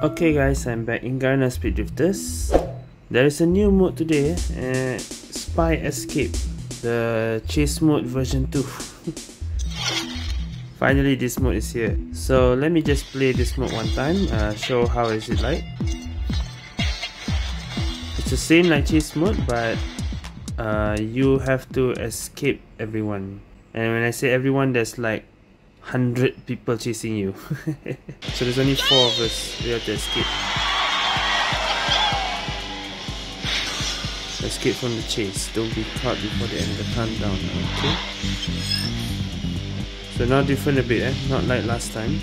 Okay guys, I'm back in Garena Speed Drifters. There is a new mode today, uh, Spy Escape, the chase mode version 2. Finally this mode is here. So let me just play this mode one time, uh, show how is it like. It's the same like chase mode but uh, you have to escape everyone. And when I say everyone, there's like 100 people chasing you. so there's only 4 of us. We have to escape. Escape from the chase. Don't be caught before the end of the countdown. Okay. So now different a bit, eh? Not like last time.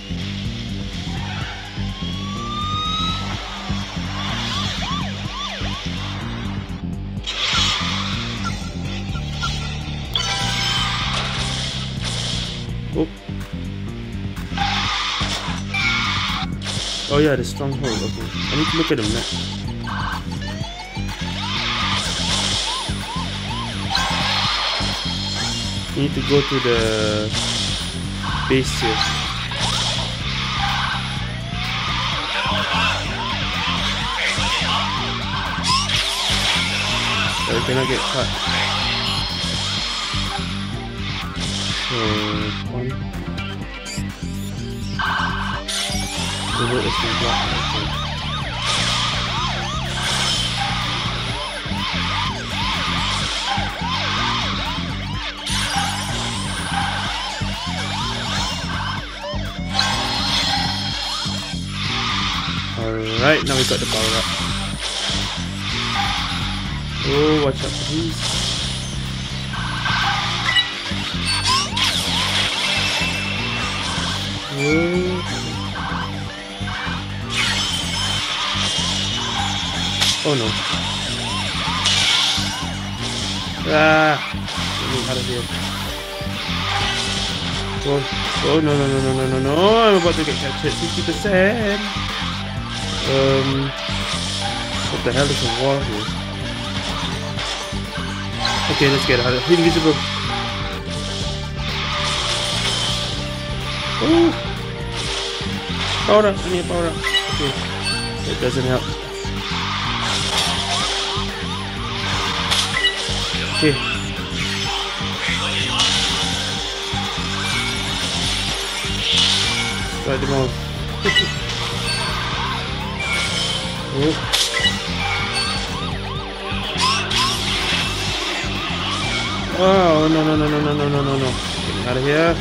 Oh yeah, the stronghold. Okay, I need to look at the map. You need to go to the base here. Oh, so we cannot get caught. So, The road is been blocked. Okay. Alright, now we got the power up. Oh, watch out, please. Oh. Oh no. Ah! Get me out of here. Oh, oh no no no no no no no! I'm about to get captured. 50%! Um, what the hell is a wall here? Okay, let's get out of here. Invisible. Oh! Power up, I need power. Okay. It doesn't help. Okay. Try them all. oh. Oh no no no no no no no no no! Get out of here!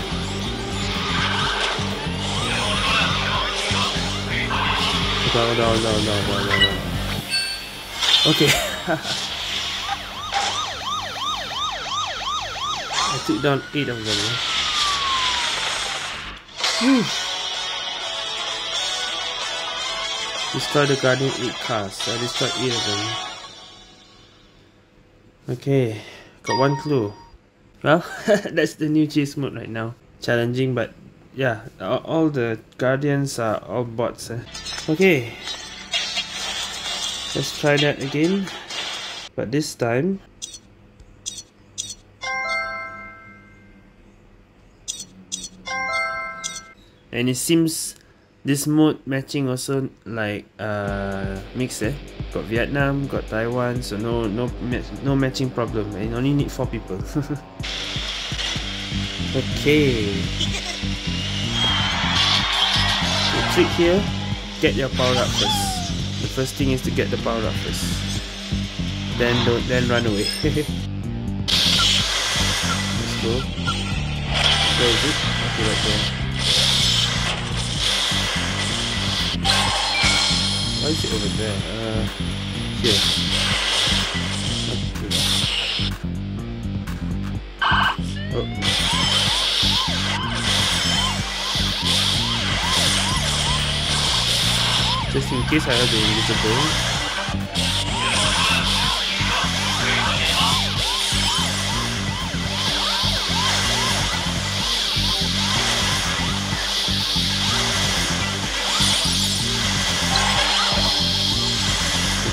Down down down down down down down. Okay. Took down eight of them. Whew. Destroy the Guardian 8 cars. I destroyed 8 of them. Okay, got one clue. Well, that's the new chase mode right now. Challenging, but yeah, all, all the Guardians are all bots. Eh? Okay, let's try that again. But this time, and it seems this mode matching also like uh mixed eh? Got vietnam got taiwan so no no no matching problem. And only need four people. Okay. The trick here get your power up first. The first thing is to get the power up first. Then don't then run away. Let's go. Where is it? Okay right there Is it over there? Uh, here. Oh. Just in case I have the invisible.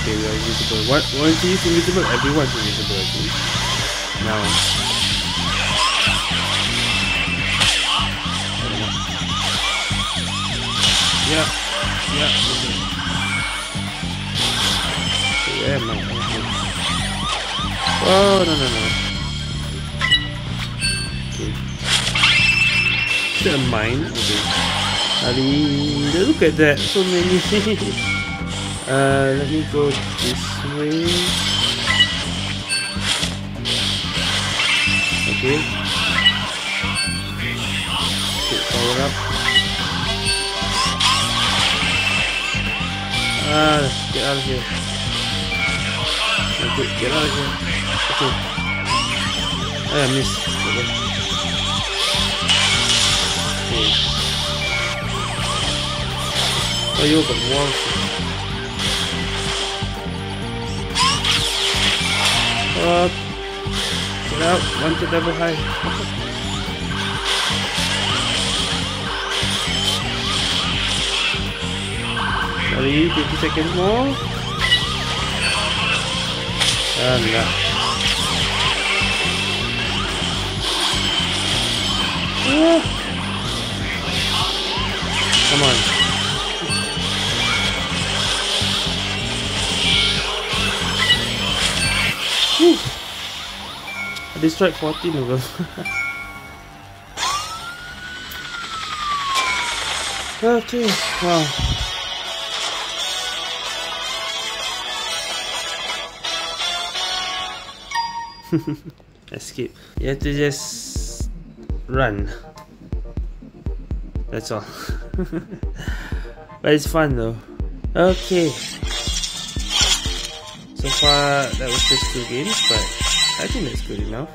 Okay, we are invisible. What? Once he's invisible, everyone's invisible, I think. Now. Yeah. Yeah. Okay. Where am I? Oh, no, no, no. Okay. Is that a mine? Okay. Ali, look at that. So many. uh, let me go this way. Okay. Okay, power up. Ah, get out of here. Okay, get out of here. Okay. Oh, I missed. Okay. Oh, you got walls. Up. Get out. One to double high. Sorry, 50 seconds more. Ah, Come on. Destroyed 14 of them. okay, wow. Escape. You have to just run. That's all. but it's fun though. Okay. So far that was just two games, but I think that's good enough.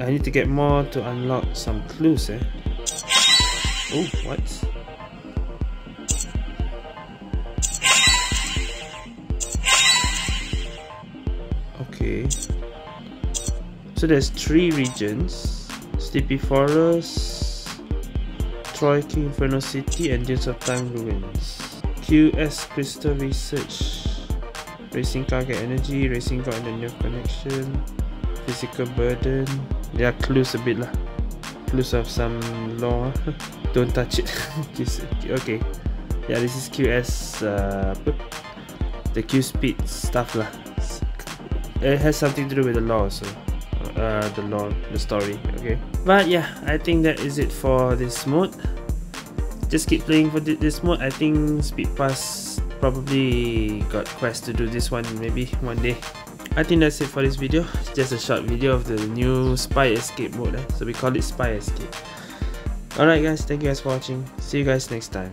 I need to get more to unlock some clues eh. Oh, what? Okay. So there's three regions. Sleepy Forest, Troy King Inferno City, and Dunes of Time Ruins. QS Crystal Research. Racing car get energy, racing car and the new connection. Physical burden. There are clues a bit lah. Clues of some law. Don't touch it. okay. Yeah, this is QS. Uh, the Q speed stuff lah. It has something to do with the law so uh, the law, the story, okay? But yeah, I think that is it for this mode. Just keep playing for this mode. I think Speed Pass probably got quest to do this one maybe one day. I think that's it for this video. It's just a short video of the new Spy Escape mode. Eh? So we call it Spy Escape. Alright guys, thank you guys for watching. See you guys next time.